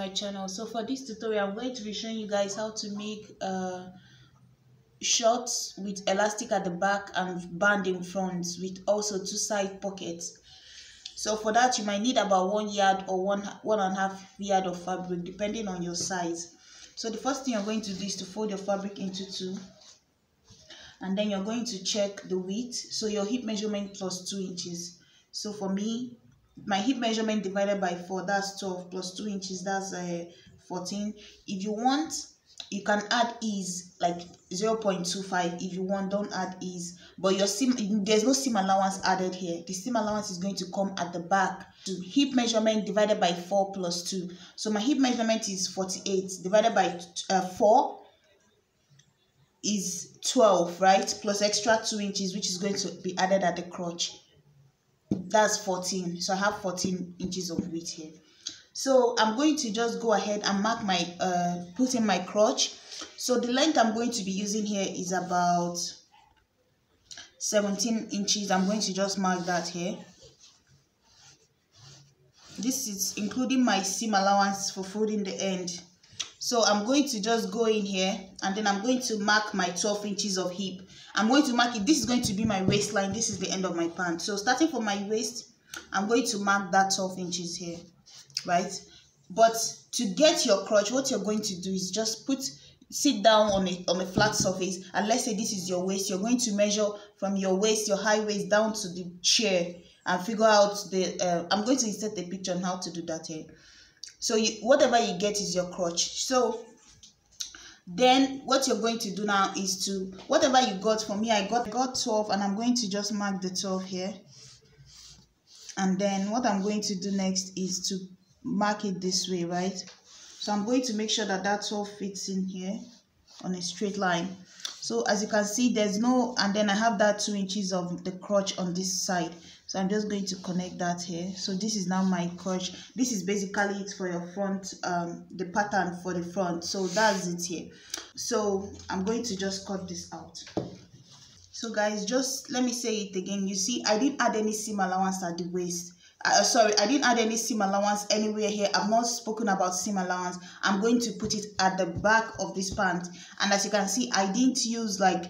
my channel. So for this tutorial i'm going to be showing you guys how to make uh shorts with elastic at the back and band in front with also two side pockets. So for that you might need about one yard or one one and a half yard of fabric depending on your size. So the first thing you're going to do is to fold your fabric into two. And then you're going to check the width. So your hip measurement plus two inches. So for me my hip measurement divided by 4 that's 12 plus 2 inches that's uh, 14 if you want you can add ease like 0.25 if you want don't add ease. But your seam there's no seam allowance added here. The seam allowance is going to come at the back. To hip measurement divided by 4 plus 2 so my hip measurement is 48 divided by uh, 4 is 12 right? Plus extra 2 inches which is going to be added at the crotch that's 14 so i have 14 inches of width here. So i'm going to just go ahead and mark my uh put in my crotch. So the length i'm going to be using here is about 17 inches. I'm going to just mark that here. This is including my seam allowance for folding the end so i'm going to just go in here and then i'm going to mark my 12 inches of hip. I'm going to mark it. This is going to be my waistline. This is the end of my pant so starting from my waist i'm going to mark that 12 inches here right? But to get your crotch what you're going to do is just put sit down on a on a flat surface and let's say this is your waist. You're going to measure from your waist your high waist down to the chair and figure out the uh, i'm going to insert a picture on how to do that here so you, whatever you get is your crotch so then what you're going to do now is to whatever you got for me i got got 12 and i'm going to just mark the 12 here. And then what i'm going to do next is to mark it this way right? So i'm going to make sure that that 12 fits in here on a straight line. So as you can see there's no and then i have that two inches of the crotch on this side so i'm just going to connect that here. So this is now my crotch. This is basically it for your front um the pattern for the front. So that's it here. So i'm going to just cut this out. So guys just let me say it again. You see i didn't add any seam allowance at the waist. Uh, sorry i didn't add any seam allowance anywhere here. I've not spoken about seam allowance. I'm going to put it at the back of this pant. And as you can see i didn't use like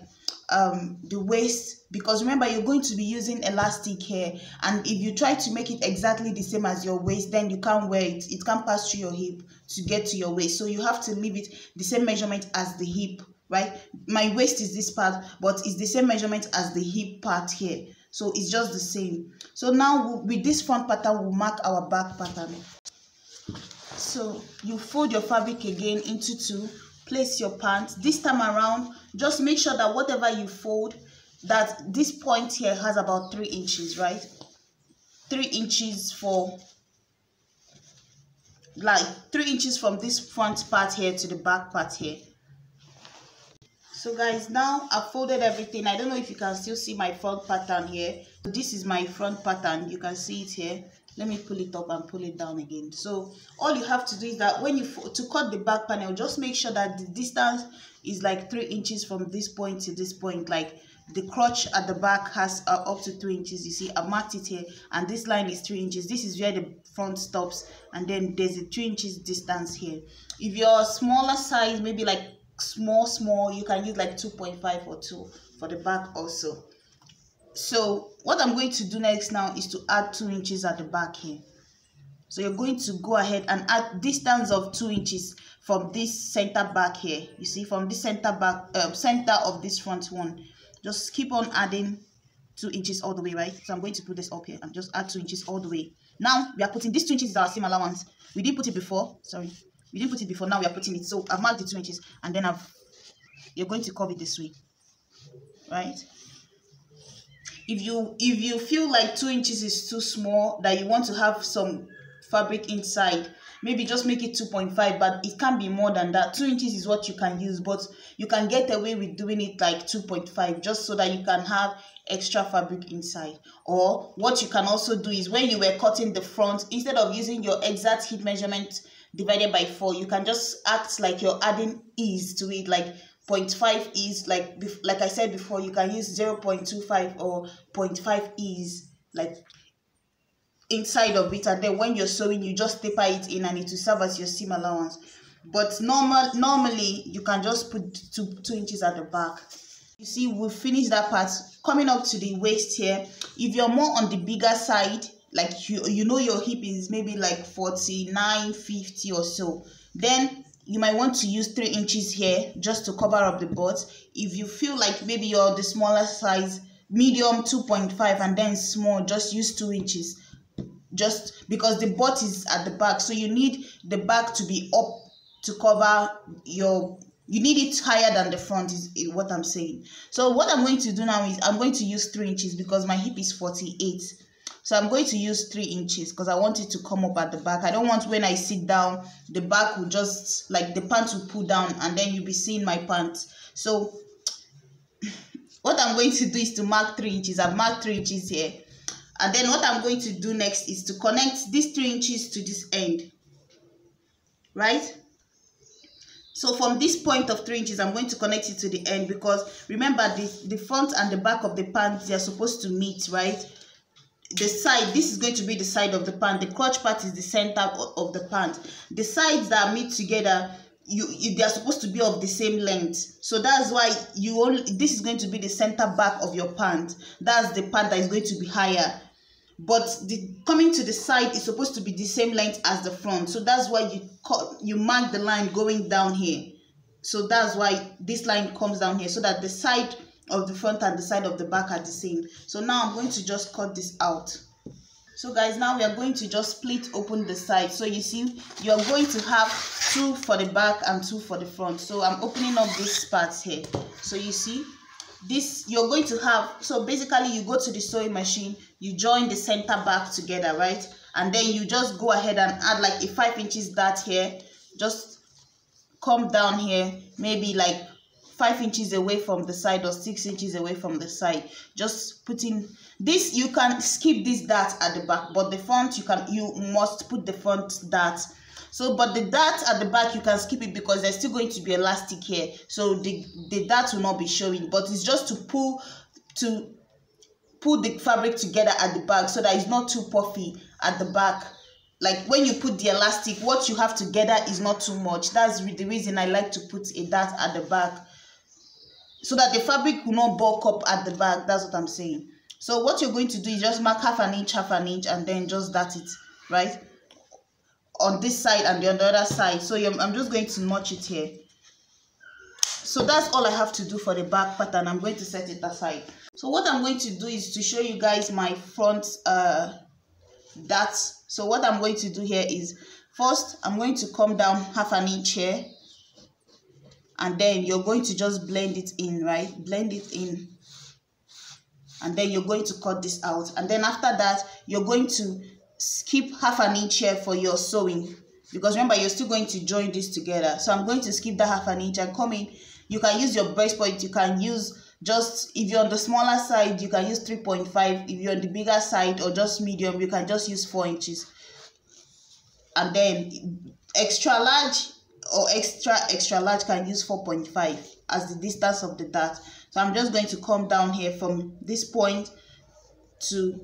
um the waist because remember you're going to be using elastic here and if you try to make it exactly the same as your waist then you can't wear it. It can't pass through your hip to get to your waist. So you have to leave it the same measurement as the hip right? My waist is this part but it's the same measurement as the hip part here. So it's just the same. So now with this front pattern we'll mark our back pattern. So you fold your fabric again into two place your pants. This time around just make sure that whatever you fold that this point here has about three inches right? Three inches for like three inches from this front part here to the back part here. So guys now i've folded everything. I don't know if you can still see my front pattern here. This is my front pattern. You can see it here let me pull it up and pull it down again. So all you have to do is that when you to cut the back panel just make sure that the distance is like three inches from this point to this point. Like the crotch at the back has uh, up to three inches. You see i marked it here and this line is three inches. This is where the front stops and then there's a three inches distance here. If you're smaller size maybe like small small you can use like 2.5 or 2 for the back also so what i'm going to do next now is to add two inches at the back here. So you're going to go ahead and add distance of two inches from this center back here. You see from this center back uh, center of this front one. Just keep on adding two inches all the way right? So i'm going to put this up here and just add two inches all the way. Now we are putting these two inches our seam allowance. We didn't put it before. Sorry. We didn't put it before. Now we are putting it. So i've marked the two inches and then i've you're going to curve it this way right if you if you feel like two inches is too small that you want to have some fabric inside maybe just make it 2.5 but it can be more than that. Two inches is what you can use but you can get away with doing it like 2.5 just so that you can have extra fabric inside. Or what you can also do is when you were cutting the front instead of using your exact hip measurement divided by 4 you can just act like you're adding ease to it like 0.5 is like like i said before you can use 0.25 or 0.5 is like inside of it and then when you're sewing you just taper it in and it will serve as your seam allowance. But normal normally you can just put two two inches at the back. You see we finished that part. Coming up to the waist here if you're more on the bigger side like you you know your hip is maybe like 49 50 or so then you might want to use three inches here just to cover up the butt. If you feel like maybe you're the smaller size medium 2.5 and then small just use two inches. Just because the butt is at the back so you need the back to be up to cover your you need it higher than the front is what i'm saying. So what i'm going to do now is i'm going to use three inches because my hip is 48 so i'm going to use three inches because i want it to come up at the back. I don't want when i sit down the back will just like the pants will pull down and then you'll be seeing my pants. So what i'm going to do is to mark three inches. I've marked three inches here. And then what i'm going to do next is to connect these three inches to this end. Right? So from this point of three inches i'm going to connect it to the end because remember the the front and the back of the pants they are supposed to meet right the side this is going to be the side of the pant the crotch part is the center of the pant the sides that meet together you, you they are supposed to be of the same length. So that's why you only this is going to be the center back of your pant that's the part that is going to be higher. But the coming to the side is supposed to be the same length as the front. So that's why you cut you mark the line going down here. So that's why this line comes down here so that the side of the front and the side of the back are the same so now i'm going to just cut this out. So guys now we are going to just split open the side. So you see you're going to have two for the back and two for the front. So i'm opening up this part here. So you see this you're going to have so basically you go to the sewing machine you join the center back together right? And then you just go ahead and add like a five inches dart here. Just come down here maybe like five inches away from the side or six inches away from the side. Just putting this you can skip this dart at the back but the front you can you must put the front dart. So but the dart at the back you can skip it because there's still going to be elastic here. So the the dart will not be showing but it's just to pull to pull the fabric together at the back so that it's not too puffy at the back. Like when you put the elastic what you have together is not too much. That's the reason i like to put a dart at the back so that the fabric will not bulk up at the back. That's what i'm saying. So what you're going to do is just mark half an inch half an inch and then just dart it right on this side and the on the other side. So i'm just going to notch it here. So that's all i have to do for the back pattern. I'm going to set it aside. So what i'm going to do is to show you guys my front uh darts. So what i'm going to do here is first i'm going to come down half an inch here and then you're going to just blend it in right? Blend it in. And then you're going to cut this out. And then after that you're going to skip half an inch here for your sewing. Because remember you're still going to join this together. So i'm going to skip that half an inch and come in. You can use your breast point. You can use just if you're on the smaller side you can use 3.5 if you're on the bigger side or just medium you can just use 4 inches. And then extra large or extra extra large can use 4.5 as the distance of the dart. So i'm just going to come down here from this point to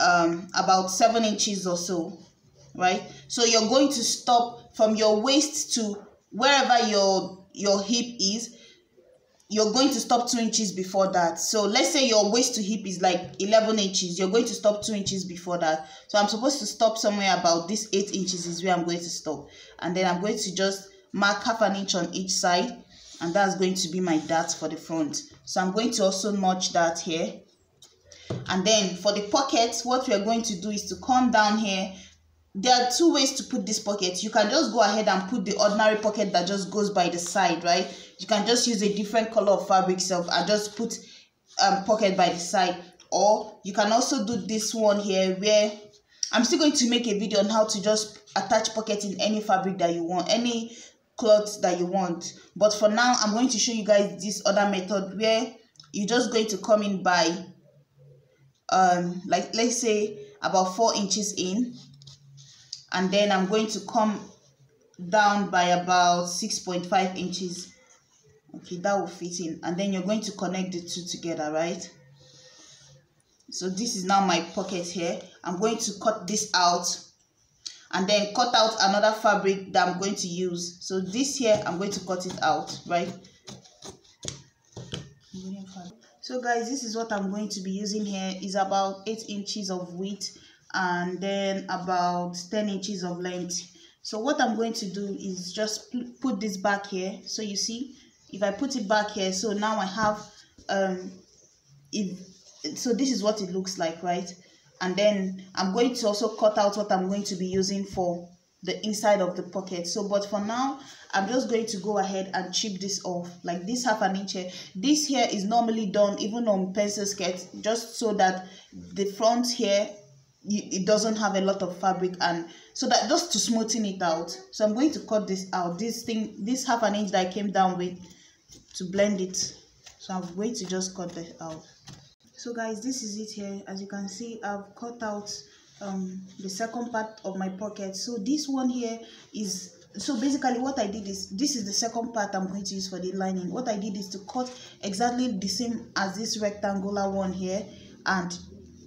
um about seven inches or so right? So you're going to stop from your waist to wherever your your hip is. You're going to stop two inches before that. So let's say your waist to hip is like 11 inches. You're going to stop two inches before that. So i'm supposed to stop somewhere about this eight inches is where i'm going to stop. And then i'm going to just mark half an inch on each side and that's going to be my dart for the front. So i'm going to also notch that here. And then for the pockets what we are going to do is to come down here. There are two ways to put this pocket. You can just go ahead and put the ordinary pocket that just goes by the side right? You can just use a different color of fabric self and just put um pocket by the side. Or you can also do this one here where i'm still going to make a video on how to just attach pocket in any fabric that you want any cloth that you want. But for now i'm going to show you guys this other method where you're just going to come in by um like let's say about four inches in and then i'm going to come down by about 6.5 inches. Okay that will fit in. And then you're going to connect the two together right? So this is now my pocket here. I'm going to cut this out and then cut out another fabric that i'm going to use. So this here i'm going to cut it out right? So guys this is what i'm going to be using here. Is about eight inches of width and then about 10 inches of length. So what i'm going to do is just put this back here. So you see if i put it back here so now i have um if so this is what it looks like right and then i'm going to also cut out what i'm going to be using for the inside of the pocket. So but for now i'm just going to go ahead and chip this off. Like this half an inch here. This here is normally done even on pencil skirts just so that the front here it doesn't have a lot of fabric and so that just to smoothen it out. So i'm going to cut this out. This thing this half an inch that i came down with to blend it. So i'm going to just cut this out so guys this is it here. As you can see i've cut out um the second part of my pocket. So this one here is so basically what i did is this is the second part i'm going to use for the lining. What i did is to cut exactly the same as this rectangular one here. And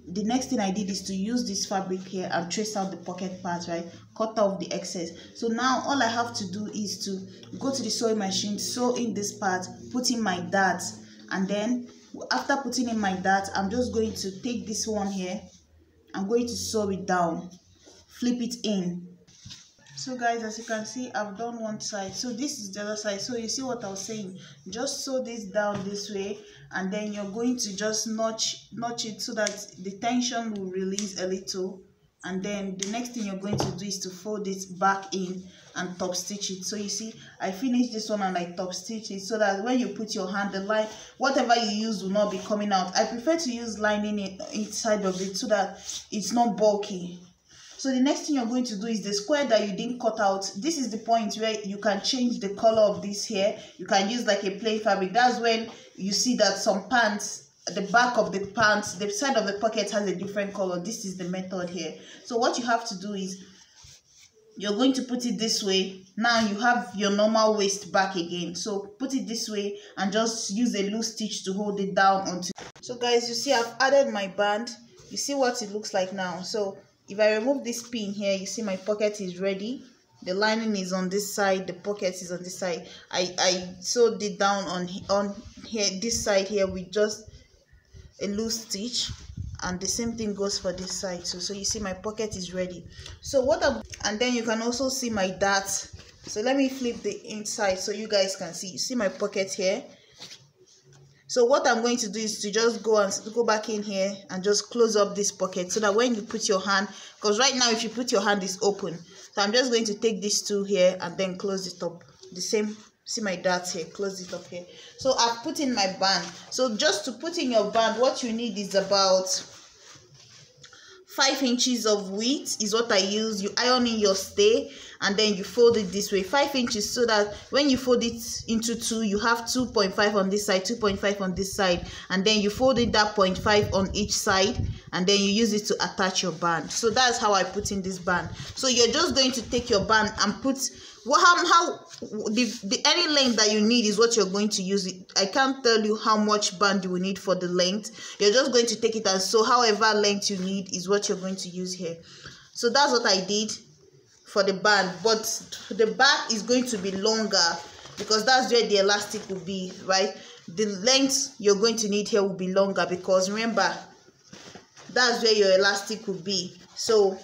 the next thing i did is to use this fabric here and trace out the pocket part right? Cut off the excess. So now all i have to do is to go to the sewing machine sew in this part put in my darts and then after putting in my dart i'm just going to take this one here. I'm going to sew it down. Flip it in. So guys as you can see i've done one side. So this is the other side. So you see what i was saying? Just sew this down this way and then you're going to just notch notch it so that the tension will release a little and then the next thing you're going to do is to fold it back in and top stitch it. So you see i finished this one and i top stitch it so that when you put your hand the line whatever you use will not be coming out. I prefer to use lining inside of it so that it's not bulky. So the next thing you're going to do is the square that you didn't cut out. This is the point where you can change the color of this here you can use like a plain fabric. That's when you see that some pants the back of the pants the side of the pocket has a different color. This is the method here. So what you have to do is you're going to put it this way. Now you have your normal waist back again. So put it this way and just use a loose stitch to hold it down onto so guys you see i've added my band. You see what it looks like now. So if i remove this pin here you see my pocket is ready. The lining is on this side the pocket is on this side. I i sewed it down on on here this side here. With just a loose stitch and the same thing goes for this side so so you see my pocket is ready. So what i'm and then you can also see my darts so let me flip the inside so you guys can see. You see my pocket here? So what i'm going to do is to just go and go back in here and just close up this pocket so that when you put your hand because right now if you put your hand it's open. So i'm just going to take these two here and then close it up the same see my darts here close it up here. So i've put in my band. So just to put in your band what you need is about five inches of width is what i use. You iron in your stay and then you fold it this way. Five inches so that when you fold it into two you have 2.5 on this side 2.5 on this side. And then you fold it that 0.5 on each side and then you use it to attach your band. So that's how i put in this band. So you're just going to take your band and put what how, how the, the any length that you need is what you're going to use it. I can't tell you how much band you will need for the length. You're just going to take it and so however length you need is what you're going to use here. So that's what i did for the band but the back is going to be longer because that's where the elastic will be right? The length you're going to need here will be longer because remember that's where your elastic will be. So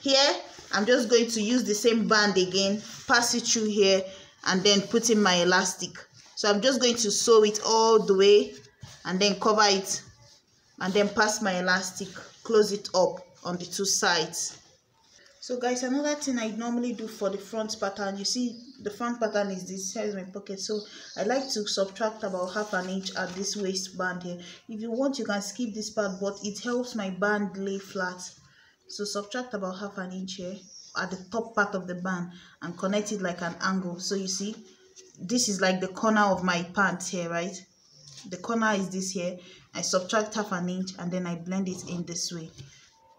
here i'm just going to use the same band again pass it through here and then put in my elastic. So i'm just going to sew it all the way and then cover it and then pass my elastic close it up on the two sides. So guys another thing i normally do for the front pattern you see the front pattern is this is my pocket so i like to subtract about half an inch at this waistband here. If you want you can skip this part but it helps my band lay flat so subtract about half an inch here at the top part of the band and connect it like an angle. So you see this is like the corner of my pants here right? The corner is this here. I subtract half an inch and then i blend it in this way.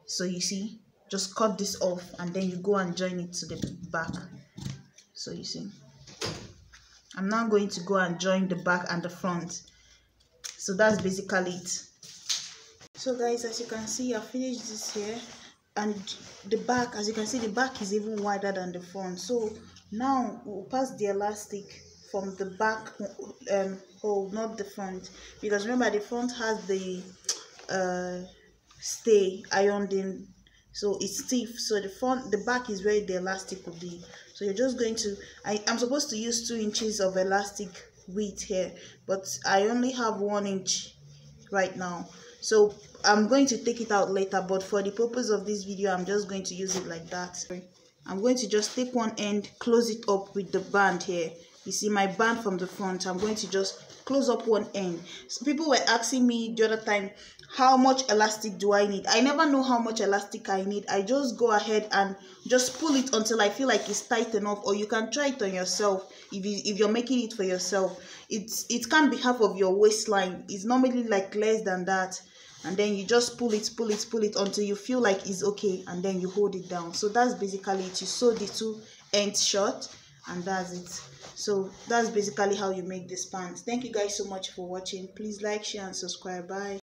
So you see just cut this off and then you go and join it to the back. So you see i'm now going to go and join the back and the front. So that's basically it. So guys as you can see i finished this here and the back as you can see the back is even wider than the front. So now we'll pass the elastic from the back um hole not the front. Because remember the front has the uh stay ironed in. So it's stiff. So the front the back is where the elastic will be. So you're just going to I, i'm supposed to use two inches of elastic width here but i only have one inch right now so i'm going to take it out later but for the purpose of this video i'm just going to use it like that. I'm going to just take one end close it up with the band here. You see my band from the front. I'm going to just close up one end. So people were asking me the other time how much elastic do i need? I never know how much elastic i need. I just go ahead and just pull it until i feel like it's tight enough or you can try it on yourself if you if you're making it for yourself. It's it can't be half of your waistline. It's normally like less than that and then you just pull it pull it pull it until you feel like it's okay and then you hold it down. So that's basically it. You sew the two ends short and that's it. So that's basically how you make this pants thank you guys so much for watching. Please like share and subscribe. Bye